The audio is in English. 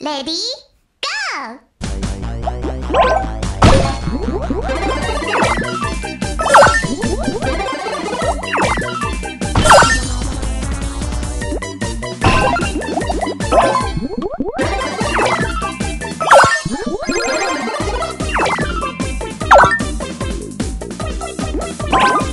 Ready? Go! What?